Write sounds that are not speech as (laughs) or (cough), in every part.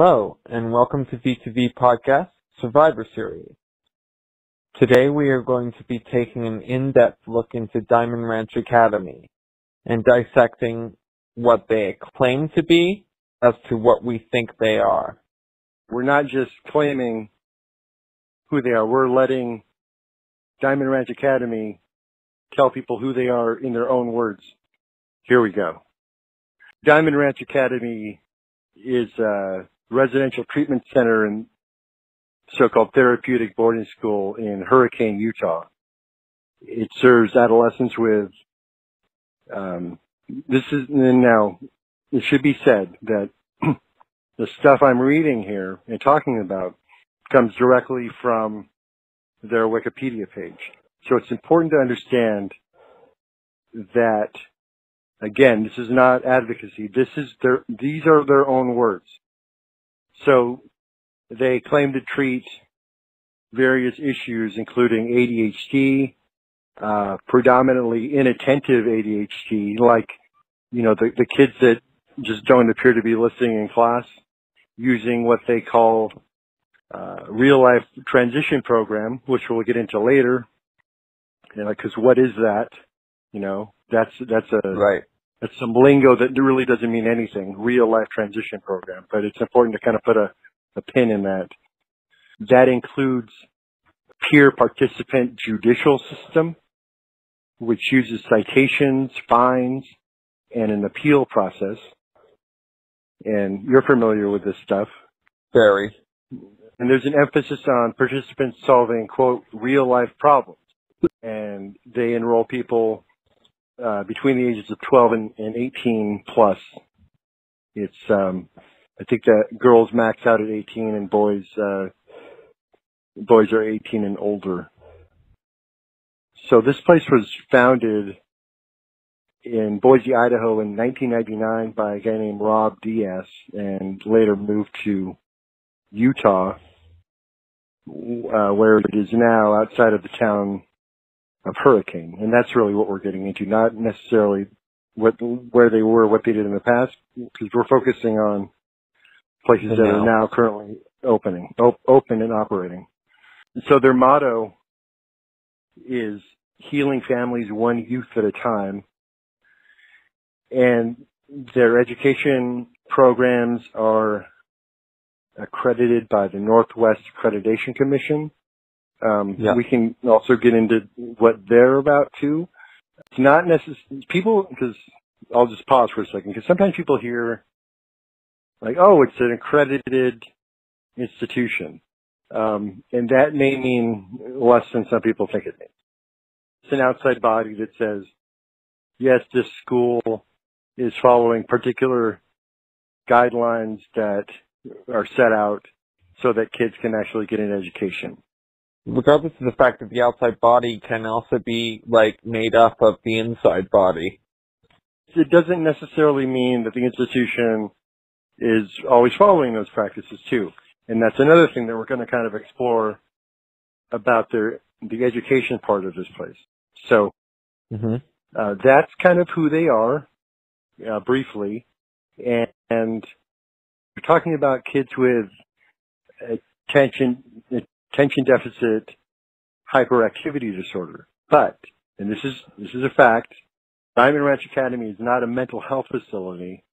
Hello, and welcome to V2V Podcast Survivor Series. Today we are going to be taking an in-depth look into Diamond Ranch Academy and dissecting what they claim to be as to what we think they are. We're not just claiming who they are, we're letting Diamond Ranch Academy tell people who they are in their own words. Here we go. Diamond Ranch Academy is a residential treatment center and so-called therapeutic boarding school in Hurricane, Utah. It serves adolescents with, um, this is, now, it should be said that (clears throat) the stuff I'm reading here and talking about comes directly from their Wikipedia page. So it's important to understand that Again, this is not advocacy. This is their, these are their own words. So they claim to treat various issues, including ADHD, uh, predominantly inattentive ADHD, like, you know, the, the kids that just don't appear to be listening in class, using what they call uh, real life transition program, which we'll get into later. You know, because what is that? You know, that's that's a right. That's some lingo that really doesn't mean anything. Real life transition program, but it's important to kind of put a, a pin in that. That includes peer participant judicial system, which uses citations, fines, and an appeal process. And you're familiar with this stuff. Very. And there's an emphasis on participants solving, quote, real life problems. And they enroll people uh, between the ages of 12 and, and 18 plus. It's, um, I think that girls max out at 18 and boys, uh, boys are 18 and older. So this place was founded in Boise, Idaho in 1999 by a guy named Rob Dias and later moved to Utah, uh, where it is now outside of the town of hurricane. And that's really what we're getting into, not necessarily what, where they were, what they did in the past, because we're focusing on places that are now currently opening, op- open and operating. so their motto is healing families one youth at a time. And their education programs are accredited by the Northwest Accreditation Commission. Um, yeah. We can also get into what they're about too. It's not necessary. People, because I'll just pause for a second, because sometimes people hear like, "Oh, it's an accredited institution," um, and that may mean less than some people think it means. It's an outside body that says, "Yes, this school is following particular guidelines that are set out so that kids can actually get an education." Regardless of the fact that the outside body can also be like made up of the inside body. It doesn't necessarily mean that the institution is always following those practices too. And that's another thing that we're going to kind of explore about their, the education part of this place. So, mm-hmm. uh, that's kind of who they are, uh, briefly. And, and we're talking about kids with attention, attention deficit hyperactivity disorder. But, and this is, this is a fact, Diamond Ranch Academy is not a mental health facility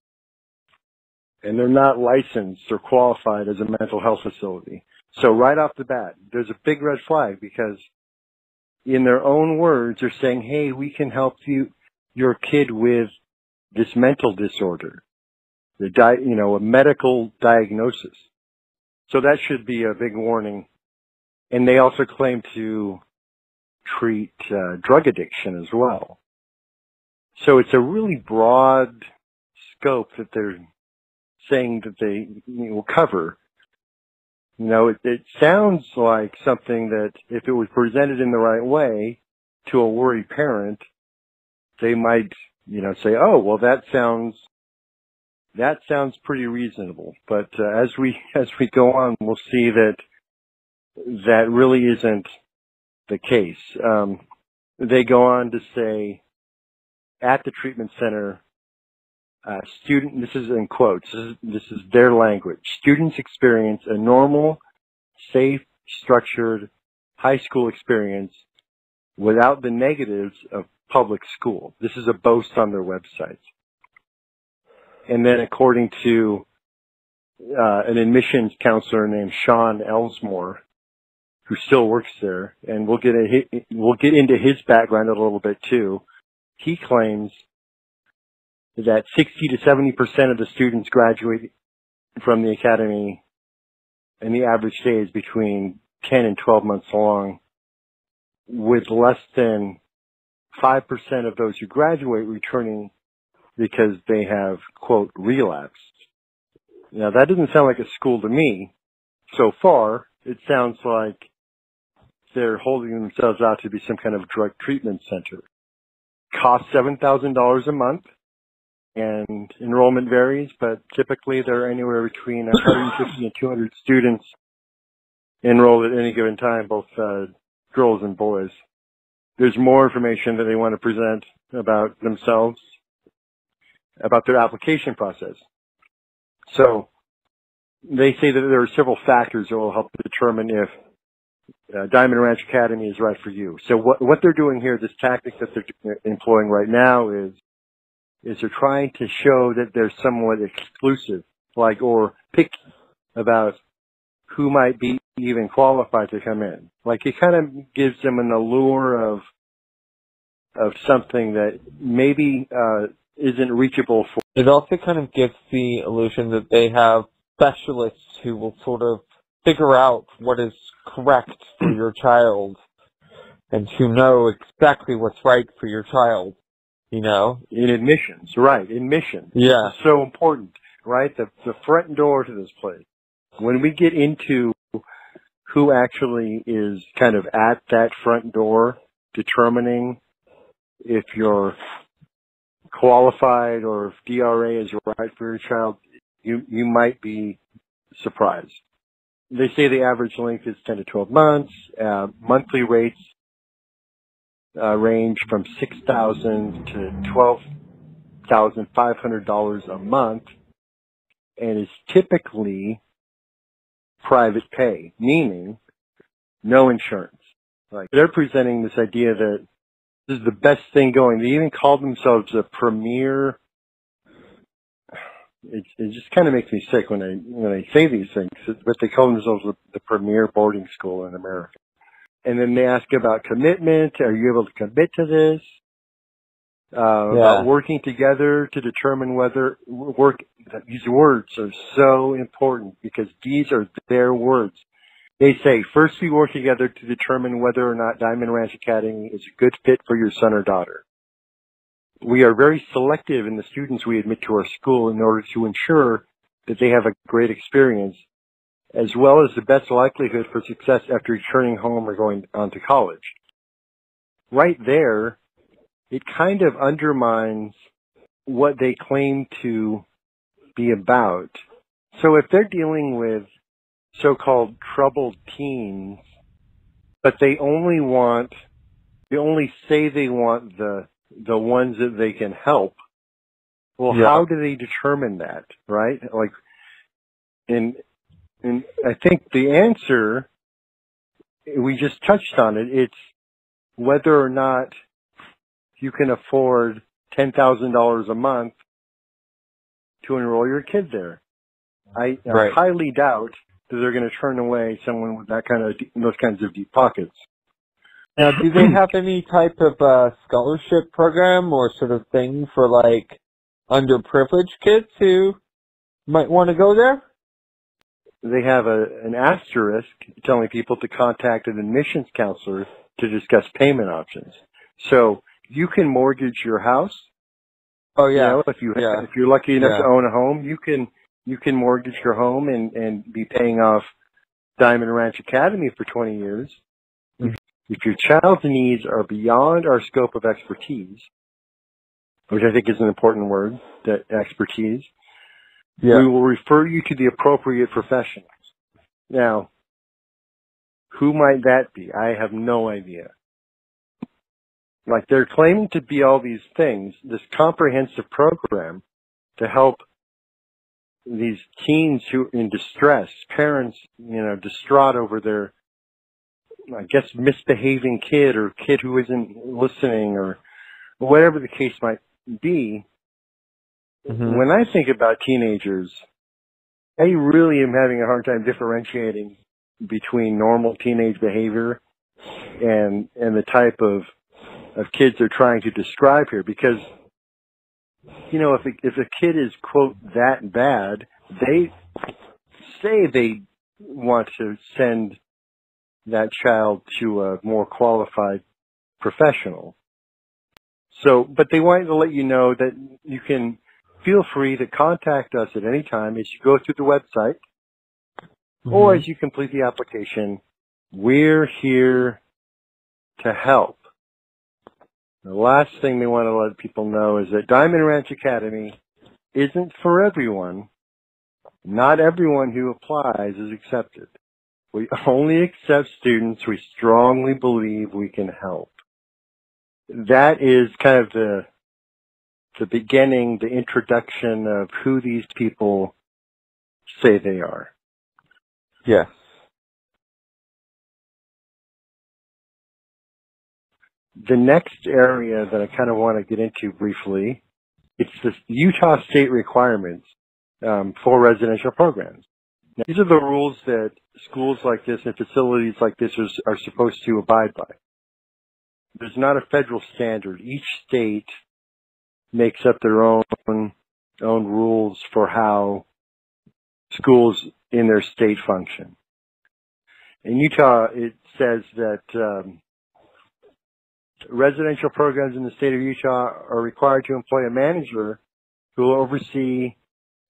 and they're not licensed or qualified as a mental health facility. So right off the bat, there's a big red flag because in their own words, they're saying, hey, we can help you, your kid with this mental disorder, the di- you know, a medical diagnosis. So that should be a big warning and they also claim to treat uh, drug addiction as well. So it's a really broad scope that they're saying that they will cover. You know, it, it sounds like something that if it was presented in the right way to a worried parent, they might, you know, say, "Oh, well, that sounds that sounds pretty reasonable." But uh, as we (laughs) as we go on, we'll see that that really isn't the case. Um, they go on to say, at the treatment center, uh, student, this is in quotes, this is, this is their language. Students experience a normal, safe, structured high school experience without the negatives of public school. This is a boast on their website. And then according to uh, an admissions counselor named Sean Elsmore, who still works there, and we'll get a, we'll get into his background a little bit too. He claims that 60 to 70 percent of the students graduate from the academy, and the average stay is between 10 and 12 months long, with less than 5% of those who graduate returning because they have, quote, relapsed. Now that doesn't sound like a school to me. So far, it sounds like they're holding themselves out to be some kind of drug treatment center. Cost $7,000 a month and enrollment varies, but typically there are anywhere between 150 and 200 students enrolled at any given time, both uh, girls and boys. There's more information that they want to present about themselves, about their application process. So they say that there are several factors that will help determine if uh, Diamond Ranch Academy is right for you. So what what they're doing here, this tactic that they're employing right now is is they're trying to show that they're somewhat exclusive, like or picky about who might be even qualified to come in. Like it kind of gives them an allure of of something that maybe uh, isn't reachable for. It also kind of gives the illusion that they have specialists who will sort of figure out what is correct for your child and to know exactly what's right for your child. You know? In admissions, right, In admissions. Yeah. so important, right? The the front door to this place. When we get into who actually is kind of at that front door determining if you're qualified or if DRA is right for your child, you, you might be surprised. They say the average length is 10 to 12 months. Uh, monthly rates uh, range from 6000 to $12,500 a month and is typically private pay, meaning no insurance. Like they're presenting this idea that this is the best thing going. They even call themselves a premier. It, it just kind of makes me sick when I when I say these things. But they call themselves the, the premier boarding school in America. And then they ask about commitment. Are you able to commit to this? Uh, Yeah. About working together to determine whether work. These words are so important because these are their words. They say, first we work together to determine whether or not Diamond Ranch Academy is a good fit for your son or daughter. We are very selective in the students we admit to our school in order to ensure that they have a great experience, as well as the best likelihood for success after returning home or going on to college. Right there, it kind of undermines what they claim to be about. So if they're dealing with so-called troubled teens, but they only want, they only say they want the, the ones that they can help. Well, Yeah. how do they determine that, right? Like, and, and I think the answer, we just touched on it, it's whether or not you can afford $10,000 a month to enroll your kid there. I, I highly doubt that they're going to turn away someone with that kind of those kinds of deep pockets. Now, do they (clears throat) have any type of uh, scholarship program or sort of thing for like underprivileged kids who might want to go there? They have a an asterisk telling people to contact an admissions counselor to discuss payment options. So you can mortgage your house. Oh You yeah, know, if you Yeah. if you're lucky enough Yeah. to own a home, you can you can mortgage your home and and be paying off Diamond Ranch Academy for 20 years. If your child's needs are beyond our scope of expertise, which I think is an important word, that expertise, yeah. we will refer you to the appropriate professionals. Now, who might that be? I have no idea. Like they're claiming to be all these things, this comprehensive program, to help these teens who are in distress, parents, you know, distraught over their, I guess, misbehaving kid or kid who isn't listening or whatever the case might be. Mhm. When I think about teenagers, I really am having a hard time differentiating between normal teenage behavior and and the type of of kids they're trying to describe here because you know if a, if a kid is quote that bad they say they want to send that child to a more qualified professional so but they wanted to let you know that you can feel free to contact us at any time as you go through the website or Mhm. as you complete the application, we're here to help. The last thing we want to let people know is that Diamond Ranch Academy isn't for everyone. Not everyone who applies is accepted. We only accept students we strongly believe we can help. That is kind of the the beginning, the introduction of who these people say they are. Yes. The next area that I kind of want to get into briefly, it's the Utah state requirements um, for residential programs. Now, these are the rules that schools like this and facilities like this are, are supposed to abide by. There's not a federal standard. Each state makes up their own own rules for how schools in their state function. In Utah, it says that um, residential programs in the state of Utah are required to employ a manager who will oversee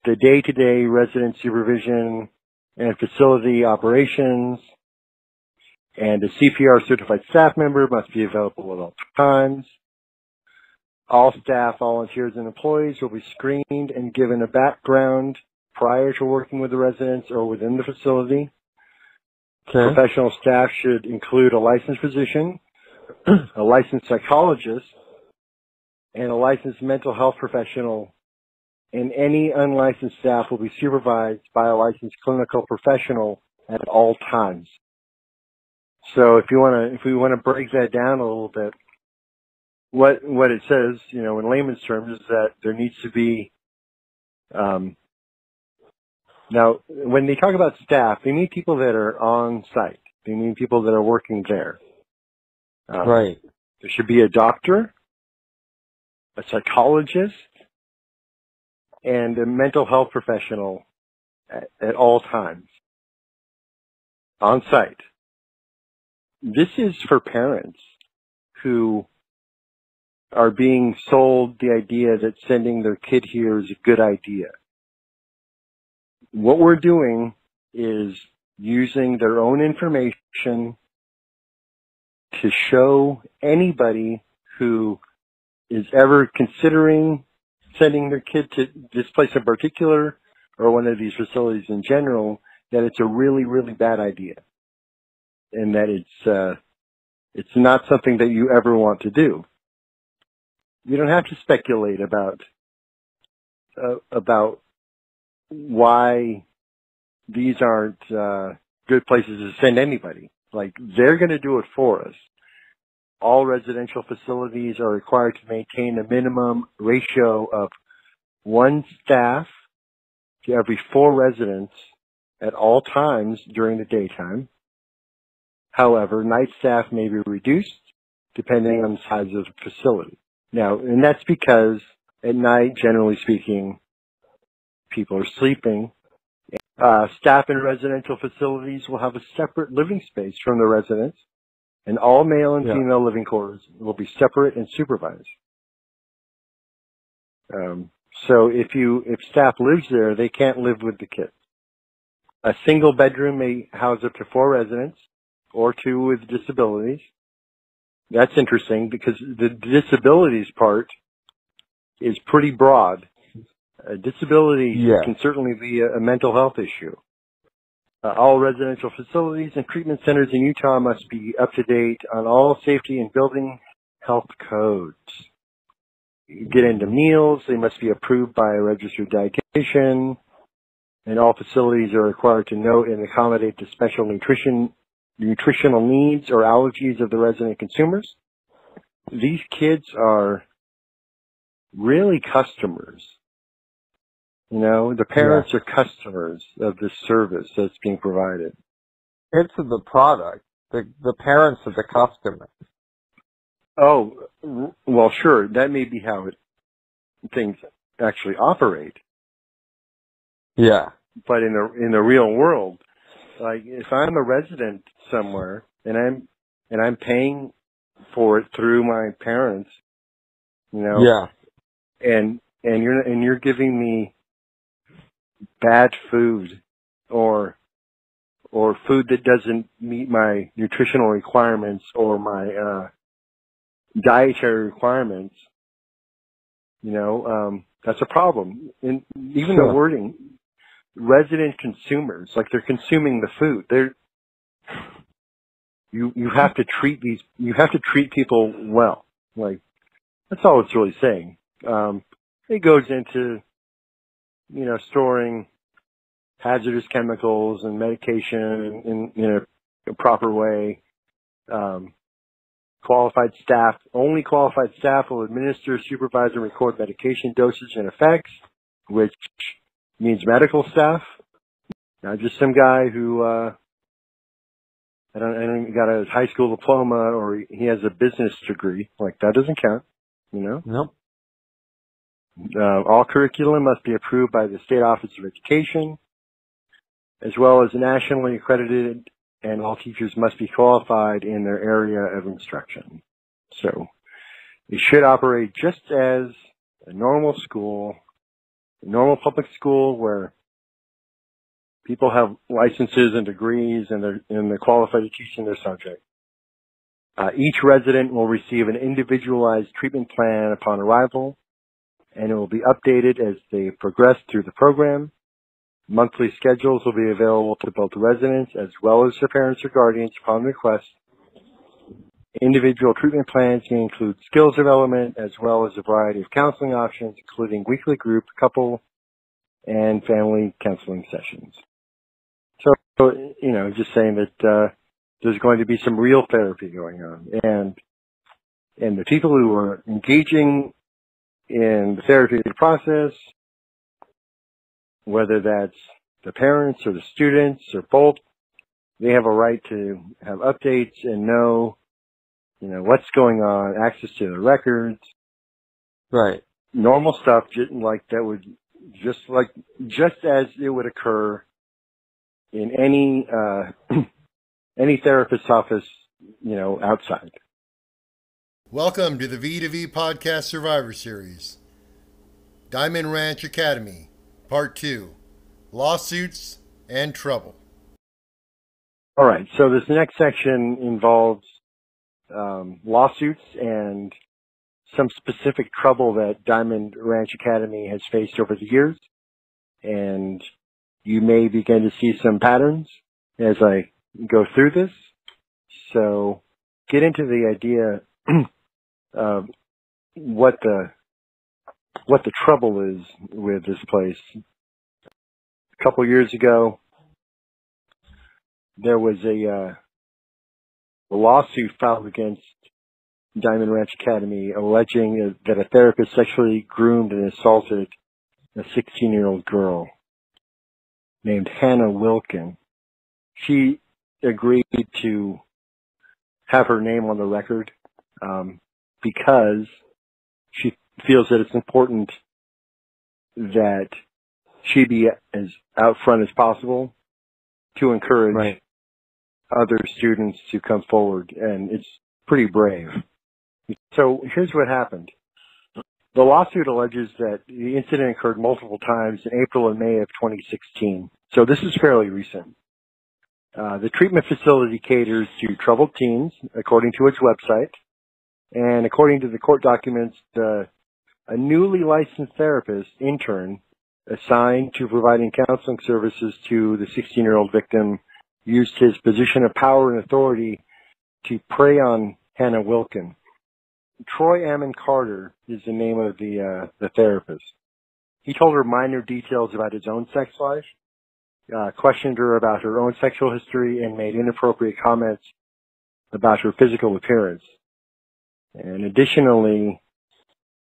the day-to-day resident supervision and facility operations. And a CPR certified staff member must be available at all times. All staff, volunteers, and employees will be screened and given a background prior to working with the residents or within the facility. Okay. Professional staff should include a licensed physician, (clears throat) a licensed psychologist, and a licensed mental health professional. And any unlicensed staff will be supervised by a licensed clinical professional at all times. So if you want to, if we want to break that down a little bit, what what it says, you know, in layman's terms, is that there needs to be. Um, now, when they talk about staff, they mean people that are on site. They mean people that are working there. Um, Right. There should be a doctor, a psychologist, and a mental health professional at, at all times on site. This is for parents who are being sold the idea that sending their kid here is a good idea. What we're doing is using their own information to show anybody who is ever considering sending their kid to this place in particular or one of these facilities in general that it's a really, really bad idea. And that it's, uh, it's not something that you ever want to do. You don't have to speculate about, uh, about why these aren't, uh, good places to send anybody. Like, they're gonna do it for us. All residential facilities are required to maintain a minimum ratio of one staff to every four residents at all times during the daytime. However, night staff may be reduced depending on the size of the facility. Now, and that's because at night, generally speaking, people are sleeping. Uh, staff in residential facilities will have a separate living space from the residents, and all male and Yeah. female living quarters will be separate and supervised. Um, so if you if staff lives there, they can't live with the kids. A single bedroom may house up to four residents or two with disabilities. That's interesting because the disabilities part is pretty broad. A disability Yeah. can certainly be a, a mental health issue. Uh, all residential facilities and treatment centers in Utah must be up to date on all safety and building health codes. get into meals. They must be approved by a registered dietitian. And all facilities are required to note and accommodate the special nutrition, nutritional needs or allergies of the resident consumers. These kids are really customers. You know, the parents yeah. are customers of the service that's being provided. It's the product. The the parents are the customers. Oh, well, sure. That may be how it, things actually operate. Yeah. But in the in the real world, like if I'm a resident somewhere and I'm and I'm paying for it through my parents, you know. Yeah. And and you're and you're giving me bad food or or food that doesn't meet my nutritional requirements or my uh dietary requirements, you know, um, that's a problem. And even sure. the wording, resident consumers, like they're consuming the food. They're, you, you have to treat these, you have to treat people well. Like, that's all it's really saying. Um, it goes into, you know, storing hazardous chemicals and medication in, in a, a proper way. Um, Qualified staff, only qualified staff will administer, supervise, and record medication dosage and effects, which means medical staff, not just some guy who, uh, I don't, I don't got a high school diploma or he has a business degree. Like that doesn't count, you know? Nope. Uh, all curriculum must be approved by the State Office of Education, as well as nationally accredited and all teachers must be qualified in their area of instruction. So it should operate just as a normal school, a normal public school where people have licenses and degrees and they're, and they're qualified to teach in their subject. Uh, each resident will receive an individualized treatment plan upon arrival and it will be updated as they progress through the program. Monthly schedules will be available to both residents as well as their parents or guardians upon request. Individual treatment plans may include skills development as well as a variety of counseling options, including weekly group, couple, and family counseling sessions. So, you know, just saying that uh, there's going to be some real therapy going on, and and the people who are engaging in the therapy process whether that's the parents or the students or both, they have a right to have updates and know, you know, what's going on, access to the records. Right. Normal stuff, just like that would, just like, just as it would occur in any, uh, (clears throat) any therapist's office, you know, outside. Welcome to the V2V Podcast Survivor Series. Diamond Ranch Academy Part 2 Lawsuits and Trouble. All right, so this next section involves um, lawsuits and some specific trouble that Diamond Ranch Academy has faced over the years. And you may begin to see some patterns as I go through this. So get into the idea (clears throat) of what the what the trouble is with this place. A couple years ago, there was a, uh, a lawsuit filed against Diamond Ranch Academy alleging that a therapist sexually groomed and assaulted a 16 year old girl named Hannah Wilkin. She agreed to have her name on the record um, because she feels that it's important that she be as out front as possible to encourage right. other students to come forward and it's pretty brave. So here's what happened. The lawsuit alleges that the incident occurred multiple times in April and May of 2016. So this is fairly recent. Uh, the treatment facility caters to troubled teens, according to its website. And according to the court documents, the a newly licensed therapist intern assigned to providing counseling services to the 16 year old victim used his position of power and authority to prey on Hannah Wilkin. Troy Ammon Carter is the name of the uh, the therapist. He told her minor details about his own sex life, uh, questioned her about her own sexual history, and made inappropriate comments about her physical appearance. And additionally,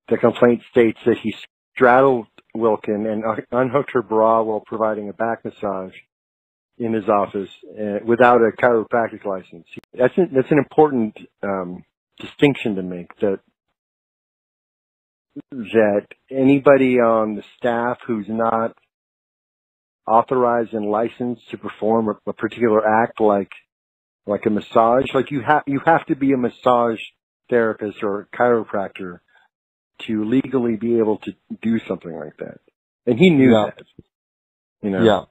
the complaint states that he straddled Wilkin and unhooked her bra while providing a back massage in his office uh, without a chiropractic license. That's an, that's an important um, distinction to make that that anybody on the staff who's not authorized and licensed to perform a, a particular act like like a massage like you have you have to be a massage therapist or chiropractor to legally be able to do something like that and he knew Yeah. that you know Yeah.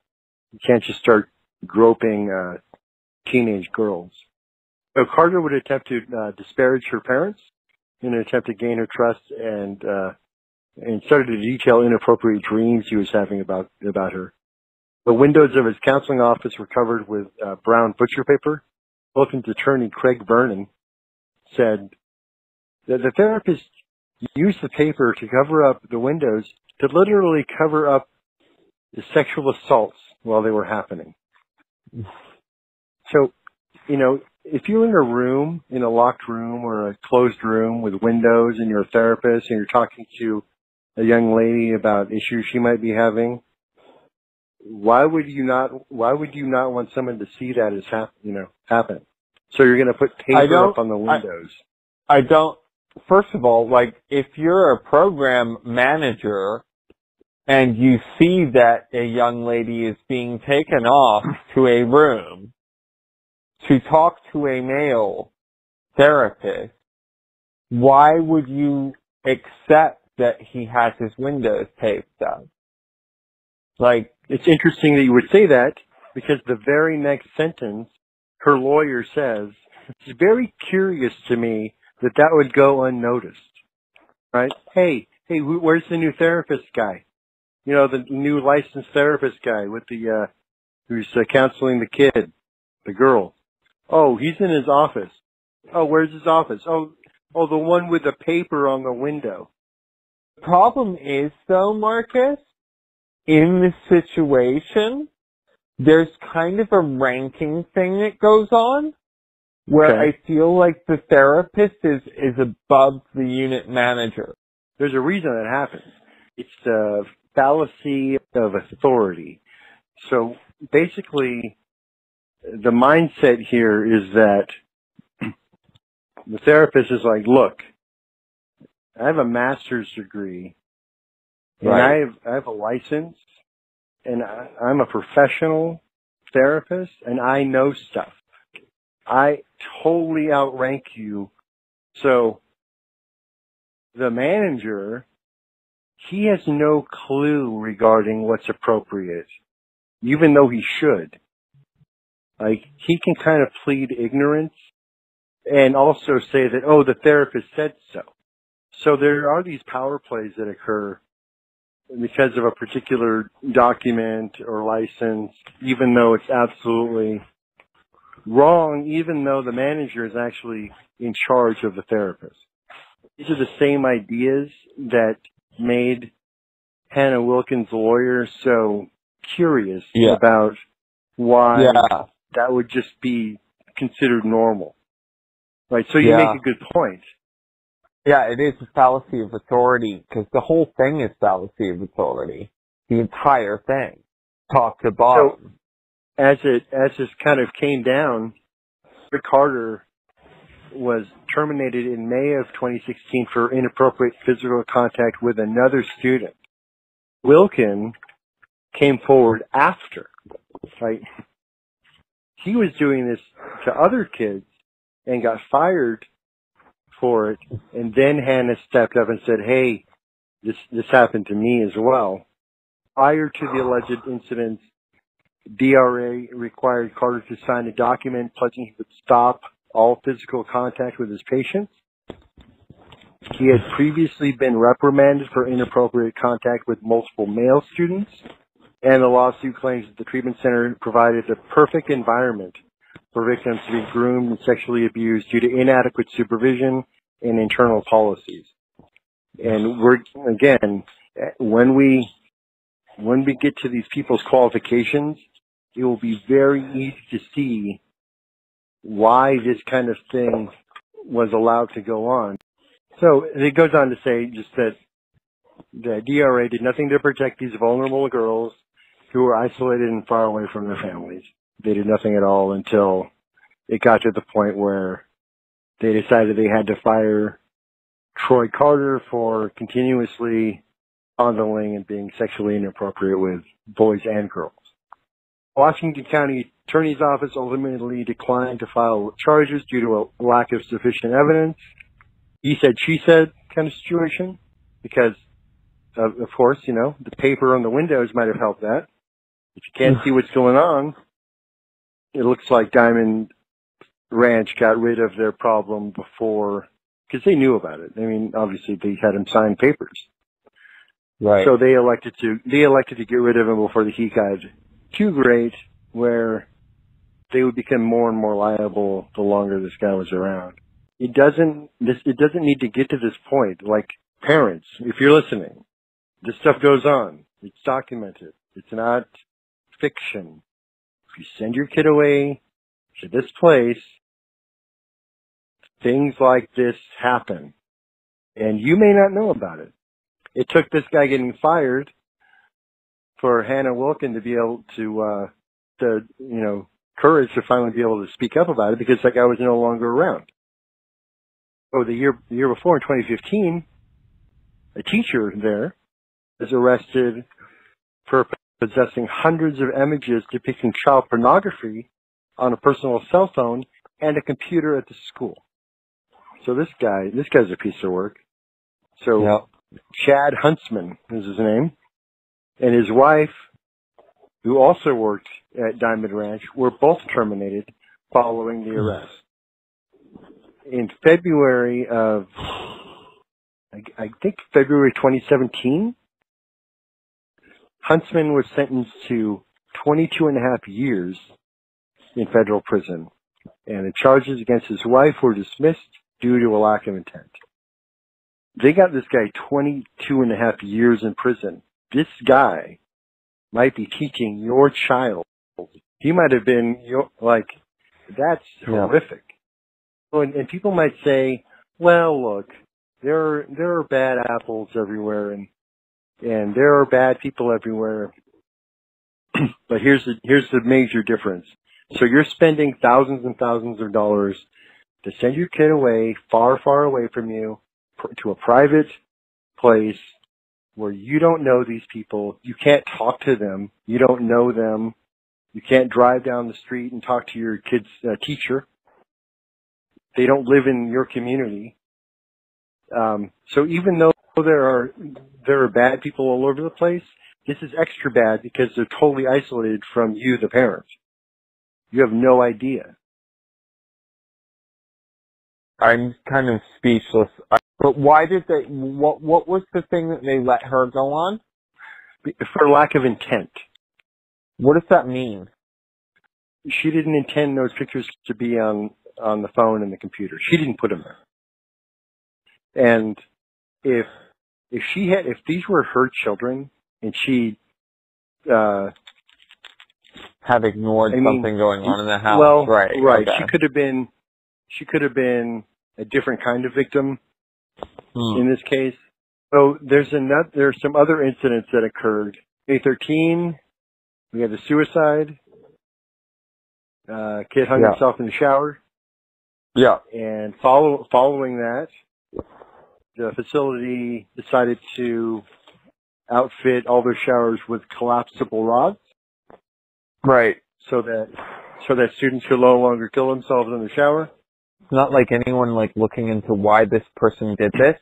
you can't just start groping uh teenage girls so carter would attempt to uh, disparage her parents in an attempt to gain her trust and uh and started to detail inappropriate dreams he was having about about her. The windows of his counseling office were covered with uh, brown butcher paper. Wilkins attorney Craig Vernon said that the therapist used the paper to cover up the windows to literally cover up the sexual assaults while they were happening. So, you know, if you're in a room, in a locked room or a closed room with windows and you're a therapist and you're talking to a young lady about issues she might be having, why would you not, why would you not want someone to see that as hap, you know, happen? So you're going to put I paper up on the I- windows. I don't. First of all, like if you're a program manager and you see that a young lady is being taken off to a room to talk to a male therapist, why would you accept that he has his windows taped up? Like, It's interesting that you would say that because the very next sentence, her lawyer says, it's very curious to me that that would go unnoticed. Right? Hey, hey, wh- where's the new therapist guy? You know, the new licensed therapist guy with the, uh, who's uh, counseling the kid, the girl. Oh, he's in his office. Oh, where's his office? Oh, oh, the one with the paper on the window. The problem is though, Marcus, in this situation, there's kind of a ranking thing that goes on where Okay. I feel like the therapist is, is above the unit manager. There's a reason that happens. It's the fallacy of authority. So basically, the mindset here is that (clears throat) the therapist is like, look, I have a master's degree and Right. I have, I have a license and I, I'm a professional therapist and I know stuff. I totally outrank you. So the manager, he has no clue regarding what's appropriate, even though he should. Like, he can kind of plead ignorance and also say that, oh, the therapist said so. So there are these power plays that occur because of a particular document or license, even though it's absolutely wrong, even though the manager is actually in charge of the therapist. These are the same ideas that made Hannah Wilkins' lawyer so curious Yeah. about why Yeah. that would just be considered normal. Right, so you Yeah. make a good point. Yeah, it is a fallacy of authority because the whole thing is fallacy of authority. The entire thing. Top to bottom. As it as this kind of came down, Rick Carter was terminated in May of 2016 for inappropriate physical contact with another student. Wilkin came forward after, right? He was doing this to other kids and got fired for it, and then Hannah stepped up and said, "Hey, this this happened to me as well." Prior to the alleged incidents, DRA required Carter to sign a document pledging he would stop all physical contact with his patients. He had previously been reprimanded for inappropriate contact with multiple male students, and the lawsuit claims that the treatment center provided the perfect environment for victims to be groomed and sexually abused due to inadequate supervision and internal policies. And we're, again, when we, when we get to these people's qualifications, it will be very easy to see why this kind of thing was allowed to go on. So it goes on to say just that the DRA did nothing to protect these vulnerable girls who were isolated and far away from their families. They did nothing at all until it got to the point where they decided they had to fire Troy Carter for continuously fondling and being sexually inappropriate with boys and girls. Washington County Attorney's Office ultimately declined to file charges due to a lack of sufficient evidence. He said, she said kind of situation because of, of course, you know, the paper on the windows might have helped that. If you can't see what's going on, it looks like Diamond Ranch got rid of their problem before, because they knew about it. I mean, obviously they had him sign papers. Right. So they elected to, they elected to get rid of him before the heat got too great where they would become more and more liable the longer this guy was around. It doesn't, this, it doesn't need to get to this point. Like parents, if you're listening, this stuff goes on. It's documented. It's not fiction. If you send your kid away to this place, things like this happen. And you may not know about it. It took this guy getting fired for Hannah Wilkin to be able to, uh, to, you know, courage to finally be able to speak up about it because that guy was no longer around. Oh, the year, the year before in 2015, a teacher there was arrested for possessing hundreds of images depicting child pornography on a personal cell phone and a computer at the school. So this guy, this guy's a piece of work. So Yep. Chad Huntsman is his name, and his wife, who also worked at Diamond Ranch, were both terminated following the arrest. In February of, I, I think February 2017, Huntsman was sentenced to 22 and a half years in federal prison, and the charges against his wife were dismissed due to a lack of intent. They got this guy 22 and a half years in prison. This guy might be teaching your child. He might have been your, like, that's Yeah. horrific. And, and people might say, well, look, there are, there are bad apples everywhere and, and there are bad people everywhere. (clears throat) but here's the, here's the major difference. So you're spending thousands and thousands of dollars to send your kid away, far, far away from you, pr- to a private place where you don't know these people, you can't talk to them, you don't know them, you can't drive down the street and talk to your kid's uh, teacher. They don't live in your community. Um, so even though there are there are bad people all over the place, this is extra bad because they're totally isolated from you, the parent. You have no idea. I'm kind of speechless. I- But why did they? What What was the thing that they let her go on? For lack of intent. What does that mean? She didn't intend those pictures to be on, on the phone and the computer. She didn't put them there. And if, if she had, if these were her children and she, uh, Have ignored I mean, something going on in the house? well, right, right. okay. She could have been, she could have been a different kind of victim Hmm. in this case. So there's another, there's some other incidents that occurred. May 13, we had the suicide. Uh, kid hung Yeah. himself in the shower. Yeah. And follow, following that, the facility decided to outfit all their showers with collapsible rods Right. so that, so that students could no longer kill themselves in the shower. It's not like anyone like looking into why this person did this.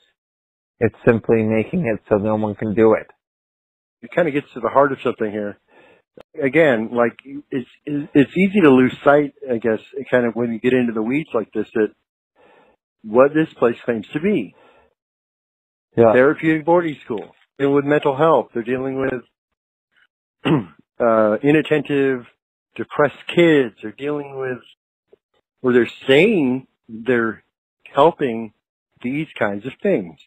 It's simply making it so no one can do it. It kind of gets to the heart of something here. Again, like it's it's easy to lose sight, I guess, kind of when you get into the weeds like this, that what this place claims to be. Yeah. therapeutic boarding school. Dealing with mental health. They're dealing with (clears throat) uh, inattentive, depressed kids. They're dealing with, or they're saying they're helping these kinds of things.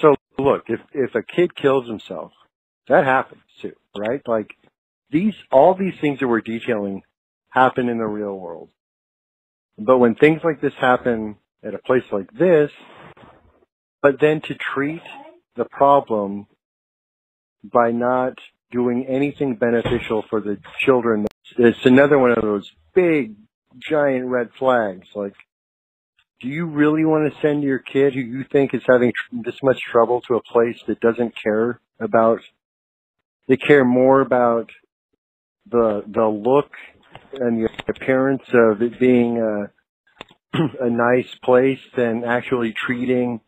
So look, if, if a kid kills himself, that happens too, right? Like these, all these things that we're detailing happen in the real world. But when things like this happen at a place like this, but then to treat the problem by not doing anything beneficial for the children, it's another one of those big, giant red flags. Like, do you really want to send your kid who you think is having tr- this much trouble to a place that doesn't care about, they care more about the, the look and the appearance of it being a, (clears throat) a nice place than actually treating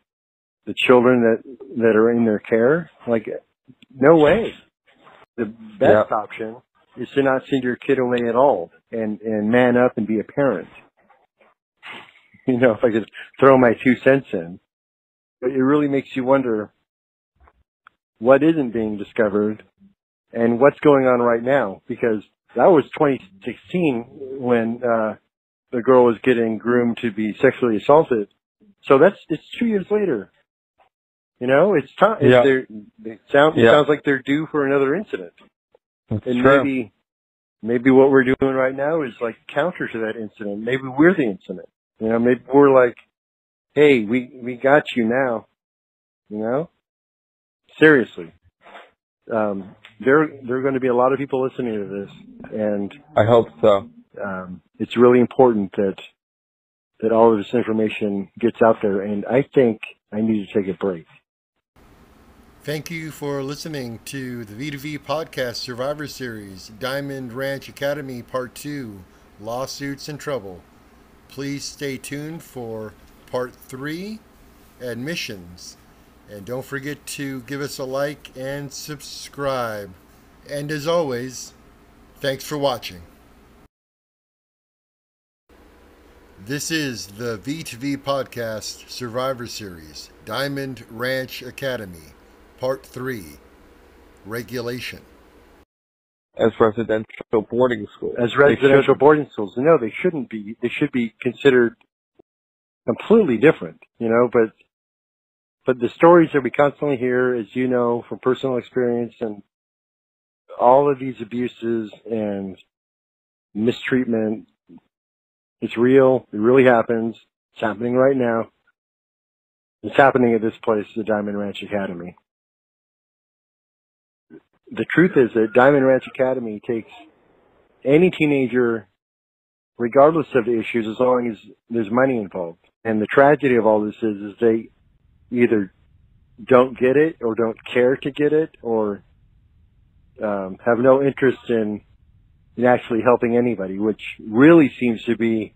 the children that, that are in their care? Like, no way. The best Yeah. option is to not send your kid away at all and, and man up and be a parent. (laughs) You know, if I could throw my two cents in. But it really makes you wonder what isn't being discovered and what's going on right now because that was 2016 when uh the girl was getting groomed to be sexually assaulted. So that's it's 2 years later. You know, it's time Yeah. they're it Yeah. sounds like they're due for another incident. It's And true. maybe maybe what we're doing right now is like counter to that incident. Maybe we're the incident. You know, maybe we're like, hey, we we got you now. You know, seriously. Um, there there are going to be a lot of people listening to this, and I hope so. um, it's really important that that all of this information gets out there. And I think I need to take a break. Thank you for listening to the V2V Podcast Survivor Series, Diamond Ranch Academy Part 2 Lawsuits and Trouble. Please stay tuned for Part 3 Admissions. And don't forget to give us a like and subscribe. And as always, thanks for watching. This is the V2V Podcast Survivor Series, Diamond Ranch Academy, Part 3 Regulation. As residential boarding schools. As residential boarding schools, no, they shouldn't be. They should be considered completely different. You know, but but the stories that we constantly hear, as you know from personal experience, and all of these abuses and mistreatment, it's real. It really happens. It's happening right now. It's happening at this place, the Diamond Ranch Academy. The truth is that Diamond Ranch Academy takes any teenager, regardless of the issues, as long as there's money involved. And the tragedy of all this is, is they either don't get it or don't care to get it or um, have no interest in in actually helping anybody, which really seems to be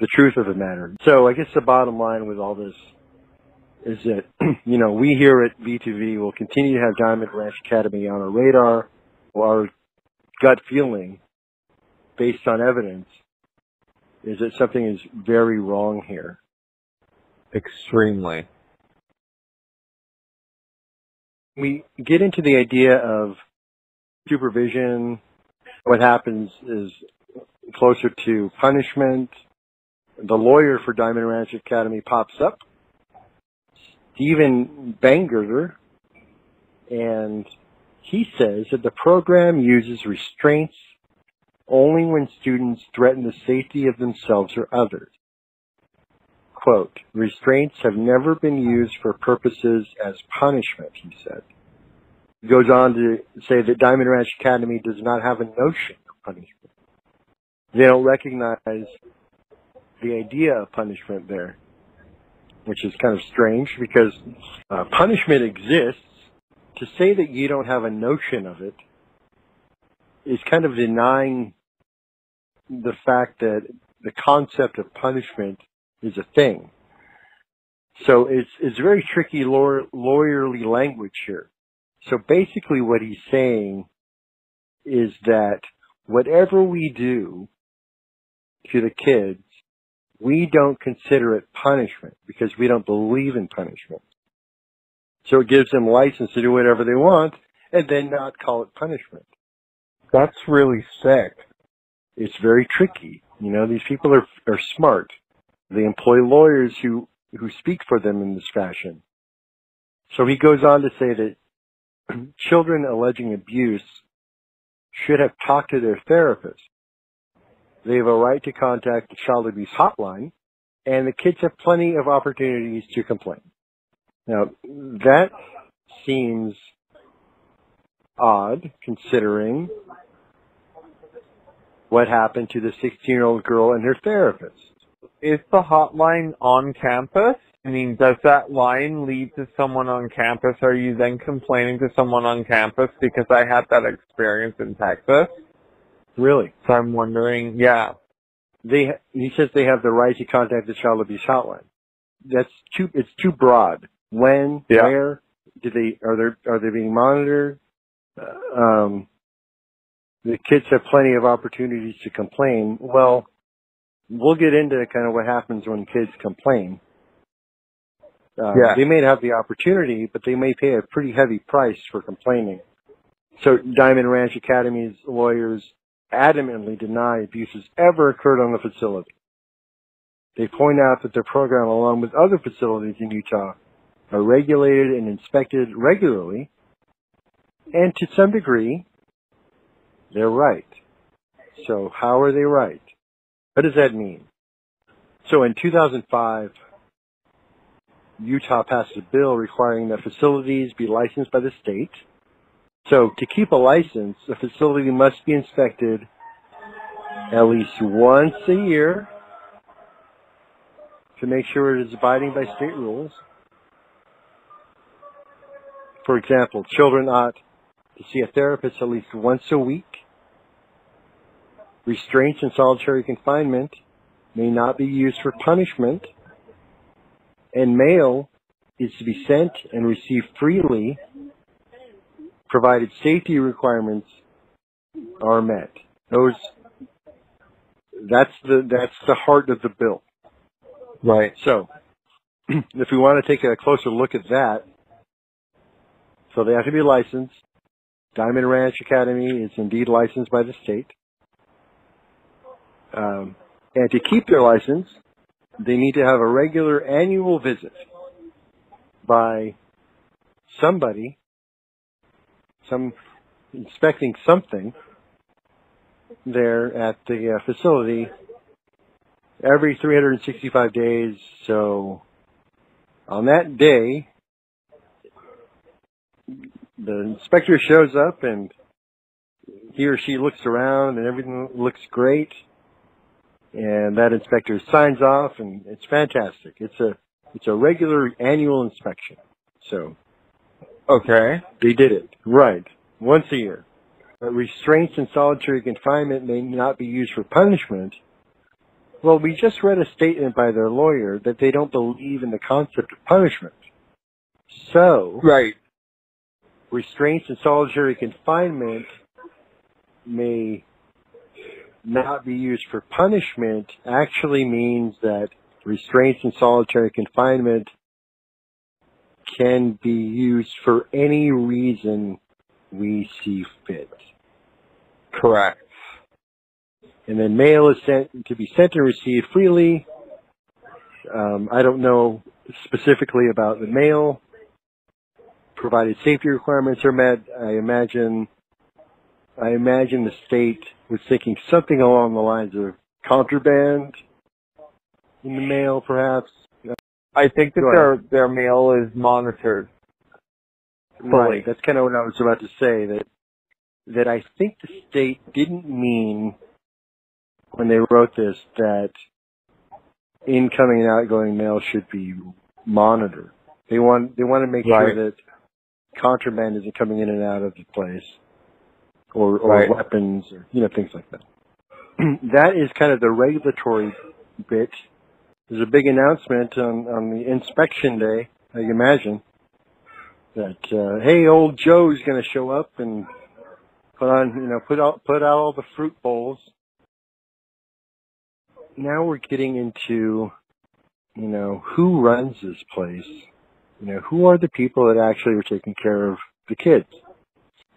the truth of the matter. So I guess the bottom line with all this is that, (clears throat) you know, we here at V2V will continue to have Diamond Ranch Academy on our radar our gut feeling based on evidence is that something is very wrong here. Extremely. We get into the idea of supervision. What happens is closer to punishment. The lawyer for Diamond Ranch Academy pops up, Stephen Bangerter, and he says that the program uses restraints only when students threaten the safety of themselves or others. Quote, restraints have never been used for purposes as punishment, he said. He goes on to say that Diamond Ranch Academy does not have a notion of punishment. They don't recognize the idea of punishment there, which is kind of strange because uh, punishment exists. To say that you don't have a notion of it is kind of denying the fact that the concept of punishment is a thing. So it's it's very tricky lawyer, lawyerly language here. So basically what he's saying is that whatever we do to the kids, we don't consider it punishment because we don't believe in punishment. So it gives them license to do whatever they want and then not call it punishment. That's really sick. It's very tricky. You know, these people are, are smart. They employ lawyers who who speak for them in this fashion. So he goes on to say that (clears throat) children alleging abuse should have talked to their therapist. They have a right to contact the child abuse hotline, and the kids have plenty of opportunities to complain. Now, that seems odd considering what happened to the 16 year old girl and her therapist. Is the hotline on campus? I mean, does that line lead to someone on campus? Are you then complaining to someone on campus? Because I had that experience in Texas. Really? So I'm wondering, yeah. They, he says they have the right to contact the child abuse hotline. That's too, it's too broad. When, Yeah. where, do they, are they, are they being monitored? Uh, um, the kids have plenty of opportunities to complain. Well, we'll get into kind of what happens when kids complain. Uh, Yeah. They may have the opportunity, but they may pay a pretty heavy price for complaining. So Diamond Ranch Academy's lawyers adamantly deny abuses ever occurred on the facility. They point out that their program, along with other facilities in Utah, are regulated and inspected regularly, and to some degree, they're right. So how are they right? What does that mean? So in 2005, Utah passed a bill requiring that facilities be licensed by the state. So to keep a license, a facility must be inspected at least once a year to make sure it is abiding by state rules. For example, children ought to see a therapist at least once a week. Restraints and solitary confinement may not be used for punishment. And mail is to be sent and received freely provided safety requirements are met. Those that's the that's the heart of the bill. Right. So, (clears throat) if we want to take a closer look at that, so they have to be licensed. Diamond Ranch Academy is indeed licensed by the state. Um, and to keep their license, they need to have a regular annual visit by somebody, some inspecting something there at the uh, facility every 365 days. So on that day, the inspector shows up and he or she looks around and everything looks great. And that inspector signs off and it's fantastic. It's a, it's a regular annual inspection. So Okay. they did it. Right. Once a year. But restraints and solitary confinement may not be used for punishment. Well, we just read a statement by their lawyer that they don't believe in the concept of punishment. So, Right. restraints and solitary confinement may not be used for punishment actually means that restraints and solitary confinement can be used for any reason we see fit. Correct. And then mail is sent to be sent and received freely. Um, I don't know specifically about the mail. Provided safety requirements are met, I imagine. I imagine the state was thinking something along the lines of contraband in the mail, perhaps. I think that their their mail is monitored. Fully. Right. That's kind of what I was about to say. That that I think the state didn't mean when they wrote this that incoming and outgoing mail should be monitored. They want they want to make Right. sure that contraband isn't coming in and out of the place, or or Right. weapons, or you know things like that. (clears throat) that is kind of the regulatory bit. There's a big announcement on on the inspection day. I imagine that uh, hey, old Joe's going to show up and put on you know put out put out all the fruit bowls. Now we're getting into you know who runs this place. You know who are the people that actually are taking care of the kids.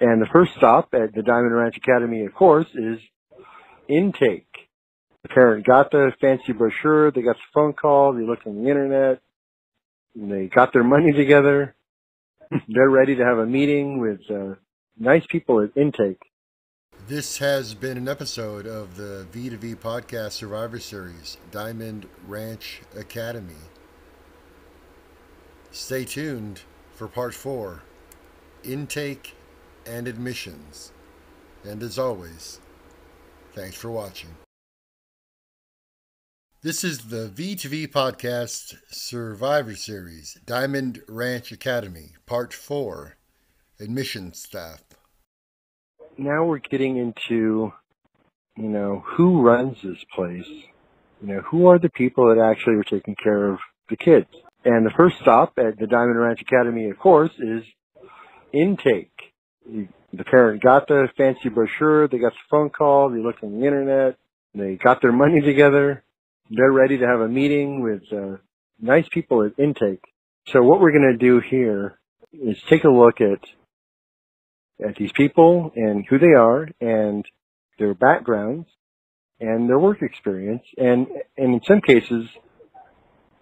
And the first stop at the Diamond Ranch Academy, of course, is intake. The parent got the fancy brochure, they got the phone call, they looked on the internet, They got their money (laughs) together. They're ready to have a meeting with uh, nice people at intake. This has been an episode of the V2V Podcast Survivor Series, Diamond Ranch Academy. Stay tuned for part four intake and admissions. And as always, thanks for watching. This is the V2V Podcast Survivor Series, Diamond Ranch Academy, Part 4 Admission Staff. Now we're getting into, you know, who runs this place? You know, who are the people that actually are taking care of the kids? And the first stop at the Diamond Ranch Academy, of course, is intake. The parent got the fancy brochure, they got the phone call, they looked on the internet, they got their money together, they're ready to have a meeting with uh, nice people at intake. So what we're going to do here is take a look at at these people and who they are and their backgrounds and their work experience and and in some cases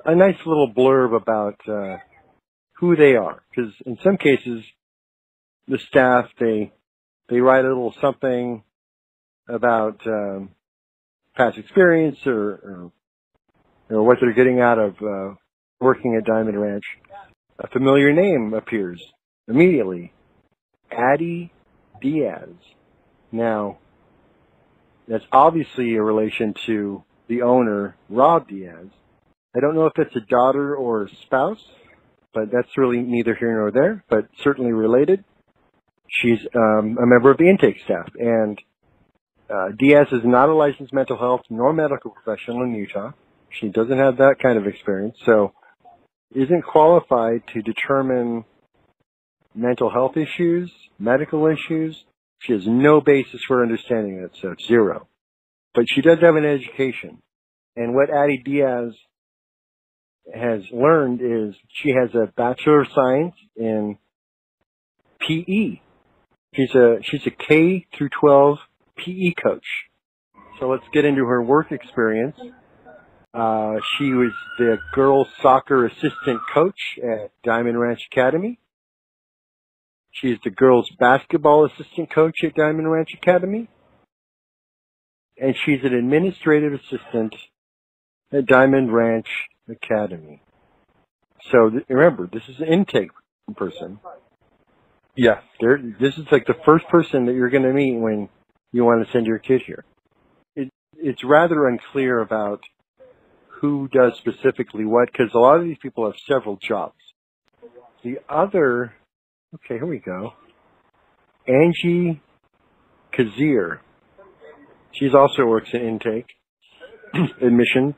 a nice little blurb about uh, who they are because in some cases the staff they they write a little something about um, past experience or, or what they're getting out of uh, working at Diamond Ranch, a familiar name appears immediately. Addie Dias. Now, that's obviously a relation to the owner, Rob Dias. I don't know if it's a daughter or a spouse, but that's really neither here nor there, but certainly related. She's um, a member of the intake staff, and uh, Dias is not a licensed mental health nor medical professional in Utah. She doesn't have that kind of experience, so isn't qualified to determine mental health issues, medical issues. She has no basis for understanding that stuff, zero. But she does have an education. And what Addie Dias has learned is she has a Bachelor of Science in PE. She's a, she's a K through 12 PE coach. So let's get into her work experience. Uh, she was the girls soccer assistant coach at Diamond Ranch Academy. She's the girls basketball assistant coach at Diamond Ranch Academy. And she's an administrative assistant at Diamond Ranch Academy. So th- remember, this is an intake person. Yeah, this is like the first person that you're going to meet when you want to send your kid here. It, it's rather unclear about who does specifically what, because a lot of these people have several jobs. The other, okay, here we go. Angie Kazir. She's also works in intake, (clears throat) admission,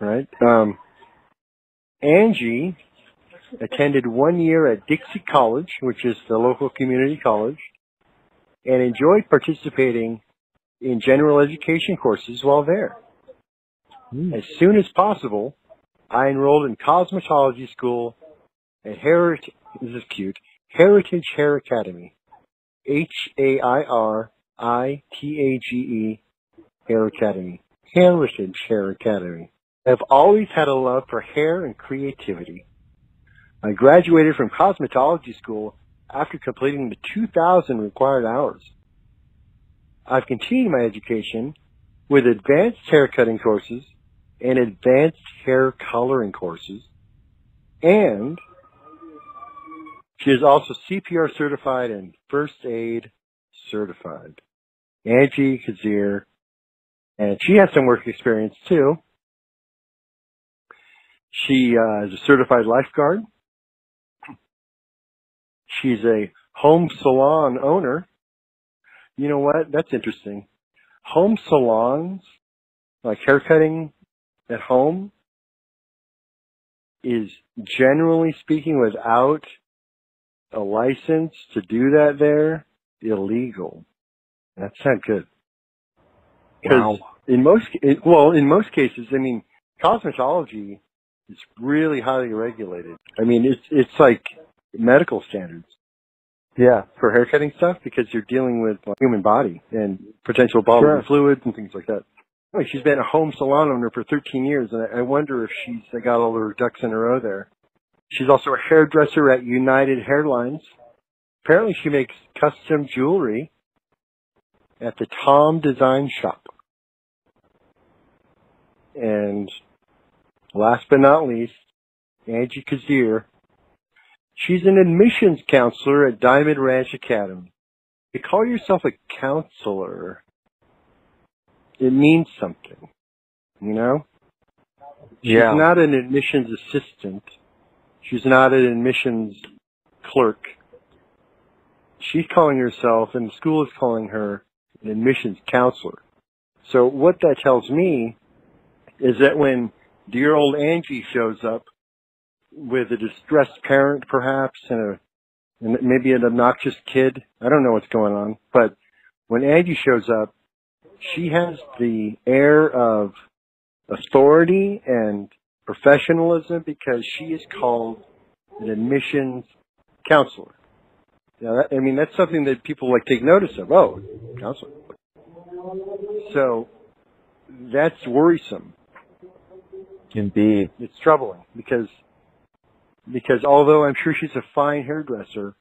right? Um, Angie attended one year at Dixie College, which is the local community college, and enjoyed participating in general education courses while there. Mm. As soon as possible, I enrolled in cosmetology school at Hairitage, this is cute, Hairitage Hair Academy. H-A-I-R-I-T-A-G-E Hair Academy. Hairitage Hair Academy. I've always had a love for hair and creativity. I graduated from cosmetology school after completing the 2,000 required hours. I've continued my education with advanced haircutting courses and advanced hair coloring courses. And she is also CPR certified and first aid certified. Angie Kazir. And she has some work experience too. She uh, is a certified lifeguard. She's a home salon owner. You know what? That's interesting. Home salons, like haircutting at home is generally speaking without a license to do that there illegal. That's not good. Wow. In most, it, well, in most cases, I mean, cosmetology is really highly regulated. I mean, it's it's like medical standards. Yeah. For haircutting stuff because you're dealing with like, human body and potential bodily Sure. fluids and things like that. She's been a home salon owner for 13 years, and I I wonder if she's got all her ducks in a row there. She's also a hairdresser at United Hairlines. Apparently she makes custom jewelry at the Tom Design Shop. And last but not least, Angie Kazir. She's an admissions counselor at Diamond Ranch Academy. You call yourself a counselor, it means something, you know? She's not an admissions assistant. She's not an admissions clerk. She's calling herself, and the school is calling her, an admissions counselor. So what that tells me is that when dear old Angie shows up with a distressed parent, perhaps, and a and maybe an obnoxious kid, I don't know what's going on, but when Angie shows up, she has the air of authority and professionalism because she is called an admissions counselor. Now, that, I mean, that's something that people like take notice of. Oh, counselor. So that's worrisome. Indeed. It's troubling because because although I'm sure she's a fine hairdresser,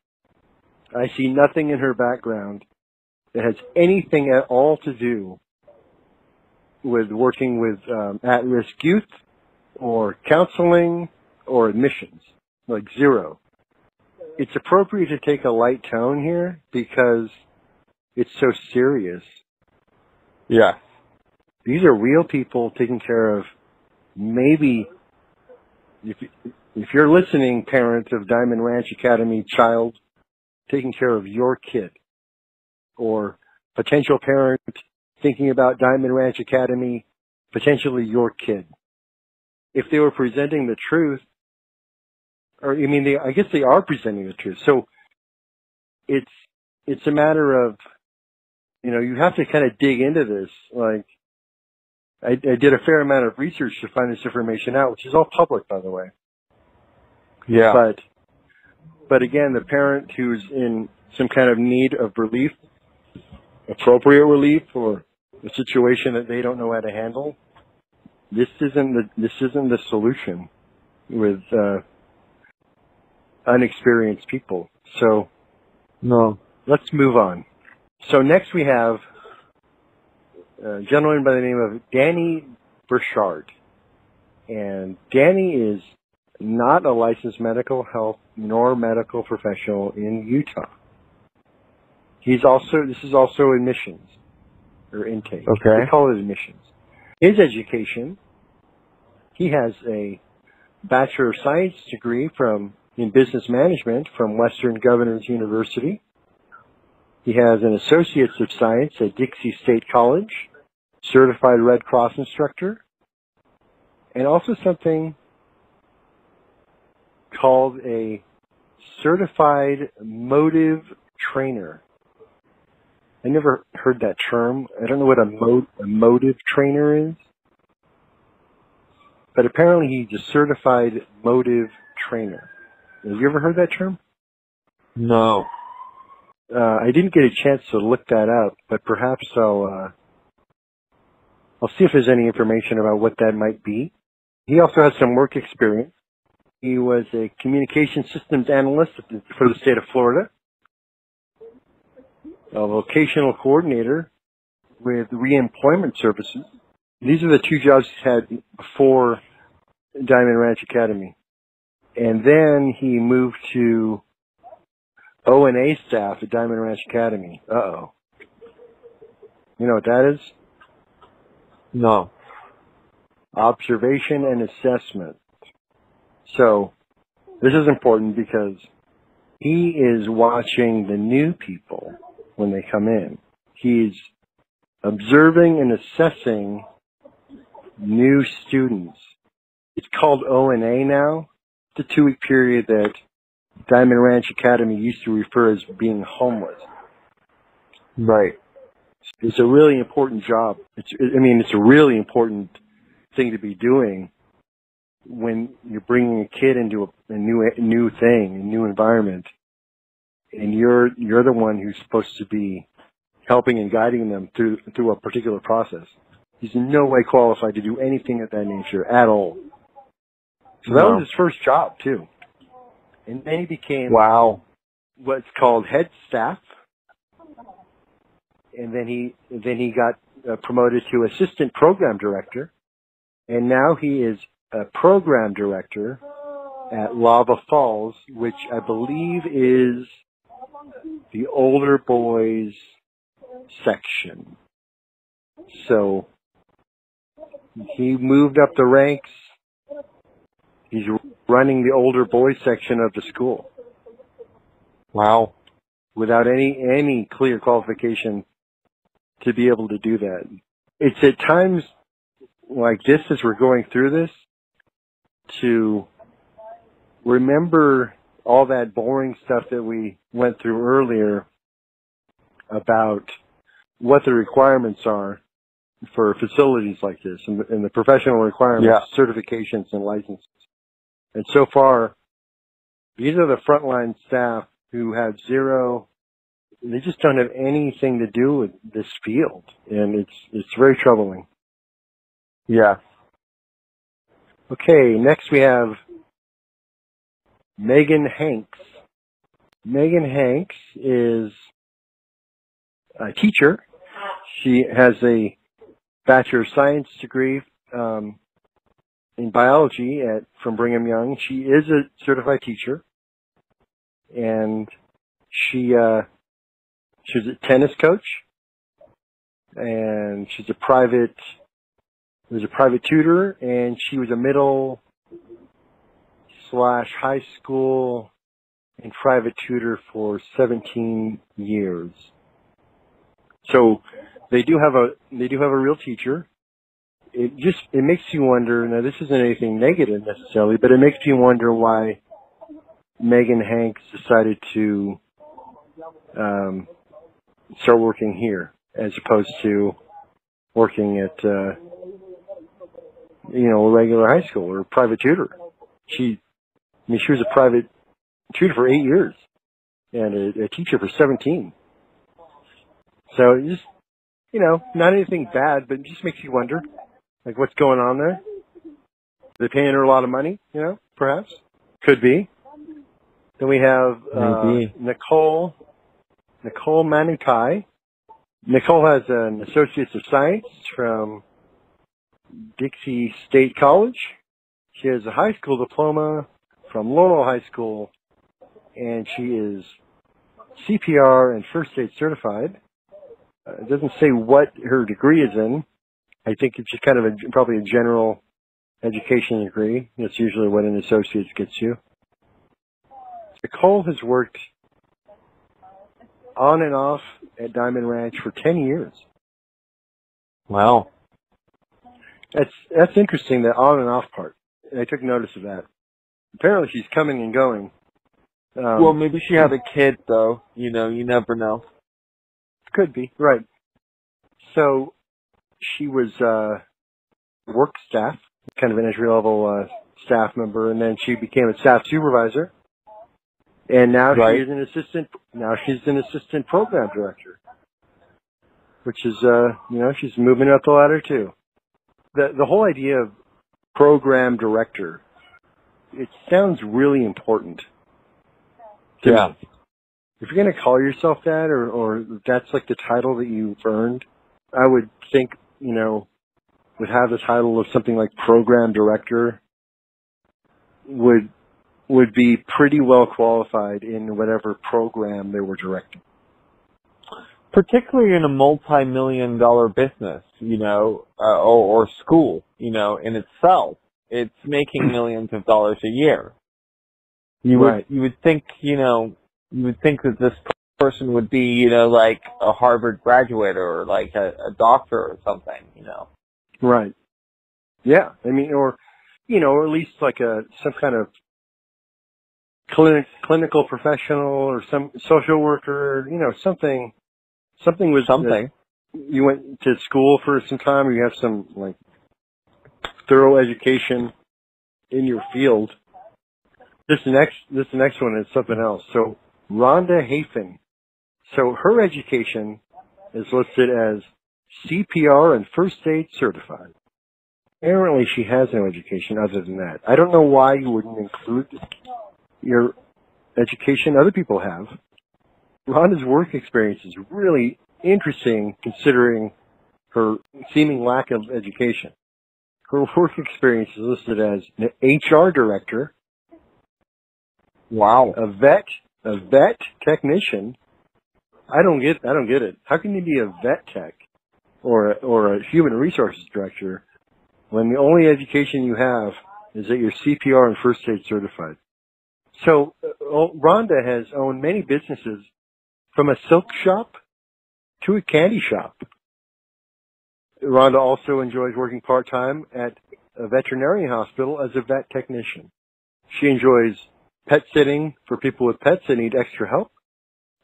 I see nothing in her background that has anything at all to do with working with um, at-risk youth or counseling or admissions. Like zero. It's appropriate to take a light tone here because it's so serious. Yeah. These are real people taking care of maybe if if you're listening, parent of Diamond Ranch Academy child, taking care of your kid, or potential parent thinking about Diamond Ranch Academy, potentially your kid. If they were presenting the truth, or I mean, they, I guess they are presenting the truth. So it's it's a matter of, you know, you have to kind of dig into this. Like, I, I did a fair amount of research to find this information out, which is all public, by the way. Yeah. But, but again, the parent who's in some kind of need of relief, appropriate relief, or a situation that they don't know how to handle, this isn't the this isn't the solution with uh, unexperienced people. So no. let's move on. So next we have a gentleman by the name of Danny Burchard. And Danny is not a licensed medical health nor medical professional in Utah. He's also, this is also admissions or intake. Okay. They call it admissions. His education, he has a Bachelor of Science degree from in business management from Western Governors University. He has an Associate's of Science at Dixie State College, certified Red Cross instructor, and also something called a certified motive trainer. I never heard that term. I don't know what a, mo- a motive trainer is. But apparently he's a certified motive trainer. Have you ever heard that term? No. Uh, I didn't get a chance to look that up, but perhaps I'll, uh, I'll see if there's any information about what that might be. He also has some work experience. He was a communication systems analyst for the state of Florida, a vocational coordinator with reemployment services. These are the two jobs he had before Diamond Ranch Academy. And then he moved to O and A staff at Diamond Ranch Academy. Uh oh. You know what that is? No. Observation and assessment. So, this is important because he is watching the new people when they come in. He's observing and assessing new students. It's called O and A now. It's a two week period that Diamond Ranch Academy used to refer as being homeless. Right. It's a really important job. It's, I mean, it's a really important thing to be doing when you're bringing a kid into a, a new, a new thing, a new environment, and you're, you're the one who's supposed to be helping and guiding them through, through a particular process. He's in no way qualified to do anything of that nature at all. So that No. was his first job too. and then he became Wow. what's called head staff, and then he then he got uh, promoted to assistant program director, and now he is a program director at Lava Falls, which I believe is the older boys section. So he moved up the ranks. He's running the older boys section of the school Wow. without any any clear qualification to be able to do that. It's at times like this as we're going through this to remember all that boring stuff that we went through earlier about what the requirements are for facilities like this and, and the professional requirements, certifications and licenses. And so far, these are the frontline staff who have zero they just don't have anything to do with this field and it's it's very troubling. Yeah. Okay, next we have Megan Hanks. Megan Hanks is a teacher. She has a Bachelor of Science degree um, in biology at from Brigham Young. She is a certified teacher, and she uh, she's a tennis coach, and she's a private was a private tutor, and she was a middle slash high school and private tutor for 17 years. So they do have a they do have a real teacher. It just it makes you wonder. Now this isn't anything negative necessarily, but it makes you wonder why Megan Hanks decided to um, start working here as opposed to working at uh, you know a regular high school or private tutor. She, I mean, she was a private tutor for eight years and a, a teacher for 17. So just, you know, not anything bad, but it just makes you wonder, like, what's going on there? They're paying her a lot of money, you know, perhaps. Could be. Then we have uh, Nicole, Nicole Manukai. Nicole has an Associate's of Science from Dixie State College. She has a high school diploma from Laurel High School, and she is CPR and first aid certified. Uh, it doesn't say what her degree is in. I think it's just kind of a, probably a general education degree. That's usually what an associate's gets you. Nicole has worked on and off at Diamond Ranch for 10 years. Wow. That's that's interesting. The on and off part. I took notice of that. Apparently, she's coming and going. Um, well, maybe she had a kid, though. You know, you never know. could be right. So she was uh, work staff, kind of an entry level uh, staff member, and then she became a staff supervisor. And now Right. she is an assistant. Now she's an assistant program director, which is uh, you know she's moving up the ladder too. The the whole idea of program director, it sounds really important. Yeah. me. If you're going to call yourself that, or or that's like the title that you've earned, I would think you know would have the title of something like program director would would be pretty well qualified in whatever program they were directing. Particularly in a multi-million dollar business, you know, uh, or, or school, you know, in itself, it's making (clears throat) millions of dollars a year. You would, Right. you would think, you know, you would think that this person would be, you know, like a Harvard graduate or like a, a doctor or something, you know. Right. Yeah. I mean, or you know, or at least like a some kind of clinic clinical professional or some social worker. You know, something something with Something. you went to school for some time or you have some like thorough education in your field. This next this next one is something else. So Rhonda Hafen. So her education is listed as CPR and first aid certified. Apparently she has no education other than that. I don't know why you wouldn't include your education other people have. Rhonda's work experience is really interesting considering her seeming lack of education. Her work experience is listed as an HR director, Wow. a vet, a vet technician. I don't get, I don't get it. How can you be a vet tech or a, or a human resources director when the only education you have is that you're CPR and first aid certified? So uh, Rhonda has owned many businesses from a silk shop to a candy shop. Rhonda also enjoys working part-time at a veterinary hospital as a vet technician. She enjoys pet sitting for people with pets that need extra help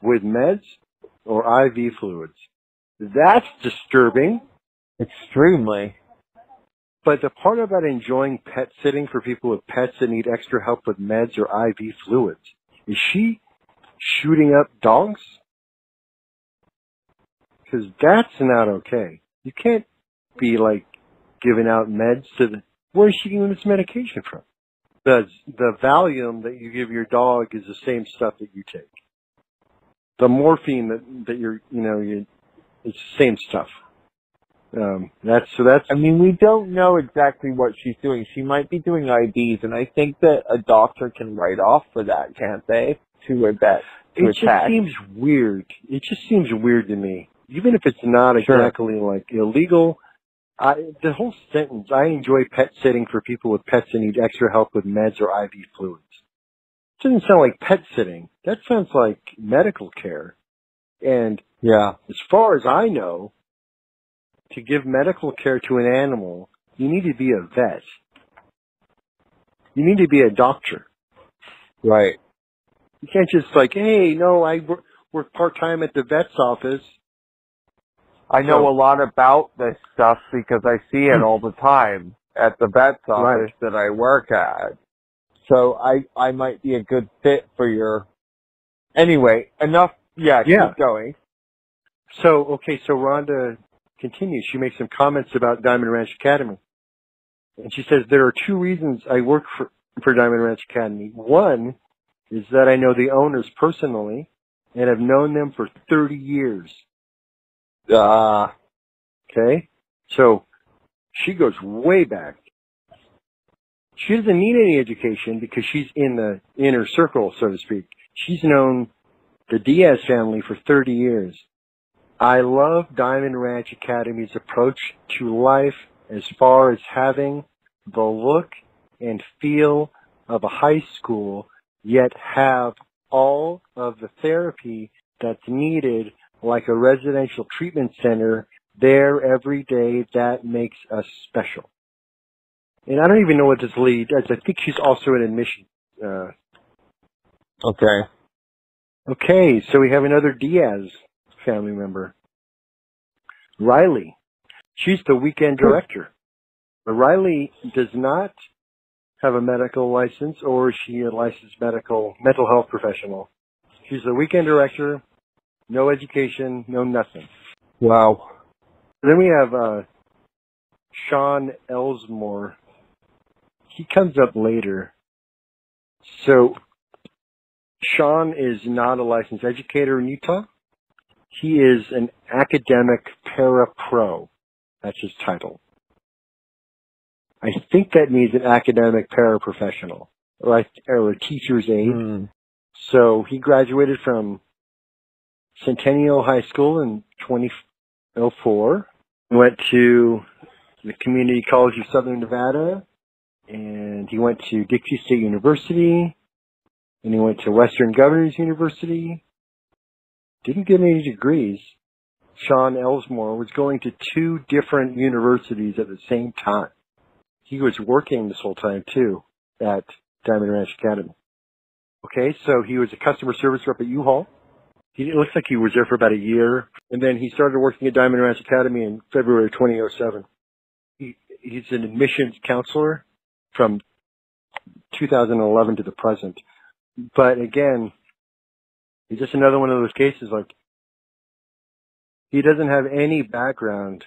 with meds or IV fluids. That's disturbing. Extremely. But the part about enjoying pet sitting for people with pets that need extra help with meds or IV fluids, is she shooting up dogs? Because that's not okay. You can't be like giving out meds to the, where is she getting this medication from? The, the Valium that you give your dog is the same stuff that you take. The morphine that, that you're, you know, you, it's the same stuff. Um, that's, so that's, I mean, we don't know exactly what she's doing. She might be doing IVs, and I think that a doctor can write off for that, can't they? To a vet, to it a just seems weird. It just seems weird to me. Even if it's not Sure. exactly like illegal, I, the whole sentence, I enjoy pet sitting for people with pets that need extra help with meds or IV fluids. It doesn't sound like pet sitting. That sounds like medical care. And Yeah. as far as I know, to give medical care to an animal, you need to be a vet. You need to be a doctor. Right. You can't just like, hey, no, I work, work part time at the vet's office. I know So- a lot about this stuff because I see it all the (laughs) time at the vet's office Right. that I work at. So I I might be a good fit for your. Anyway, enough. Yeah, Yeah. keep going. So, okay, so Rhonda continues. She makes some comments about Diamond Ranch Academy. And she says, there are two reasons I work for, for Diamond Ranch Academy. One is that I know the owners personally and have known them for 30 years. Uh, Okay? So, she goes way back. She doesn't need any education because she's in the inner circle, so to speak. She's known the Dias family for 30 years. I love Diamond Ranch Academy's approach to life as far as having the look and feel of a high school, yet have all of the therapy that's needed like a residential treatment center there every day that makes us special. And I don't even know what this lead is. I think she's also an admission. Uh, okay. okay, so we have another Dias family member. Riley. She's the weekend director. But Riley does not have a medical license or is she a licensed medical mental health professional. She's the weekend director, no education, no nothing. Wow. Then we have uh, Sean Elsmore. He comes up later. So Sean is not a licensed educator in Utah. He is an academic para-pro. That's his title. I think that means an academic paraprofessional, or, or a teacher's aide. Hmm. So he graduated from Centennial High School in 2004. Went to the Community College of Southern Nevada, and he went to Dixie State University, and he went to Western Governors University. Didn't get any degrees. Sean Elsmore was going to two different universities at the same time. He was working this whole time too at Diamond Ranch Academy. Okay, so he was a customer service rep at U-Haul. He it looks like he was there for about a year, and then he started working at Diamond Ranch Academy in February of 2007. He, he's an admissions counselor from 2011 to the present. But again, he's just another one of those cases like he doesn't have any background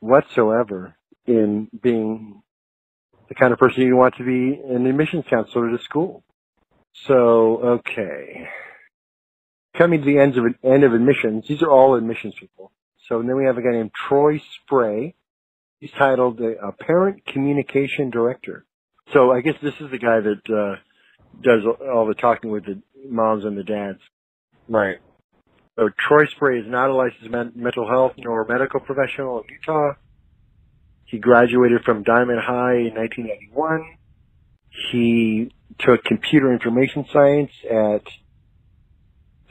whatsoever in being the kind of person you want to be an admissions counselor to school. So, okay. Coming to the ends of end of admissions, these are all admissions people. So then we have a guy named Troy Spray. He's titled the uh, Parent Communication Director. So I guess this is the guy that uh, does all the talking with the moms and the dads. Right. So Troy Spray is not a licensed men- mental health nor medical professional in Utah. He graduated from Diamond High in 1991. He took computer information science at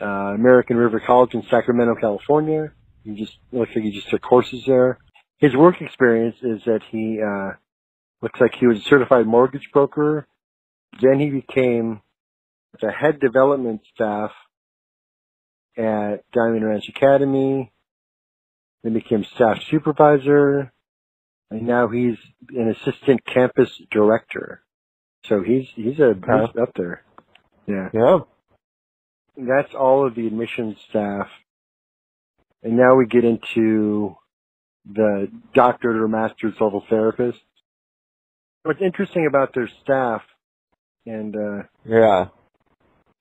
uh, American River College in Sacramento, California. He just looks like he just took courses there. His work experience is that he uh, looks like he was a certified mortgage broker. Then he became the head development staff at Diamond Ranch Academy. Then became staff supervisor, and now he's an assistant campus director. So he's he's a he's up there. Yeah. Yeah. That's all of the admissions staff. And now we get into the doctorate or master's level therapists. What's interesting about their staff and uh Yeah.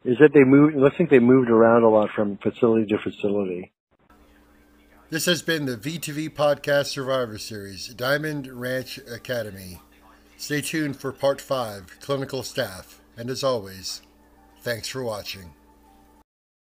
is that they moved it looks like they moved around a lot from facility to facility. This has been the V2V Podcast Survivor Series, Diamond Ranch Academy. Stay tuned for Part 5, Clinical Staff. And as always, thanks for watching.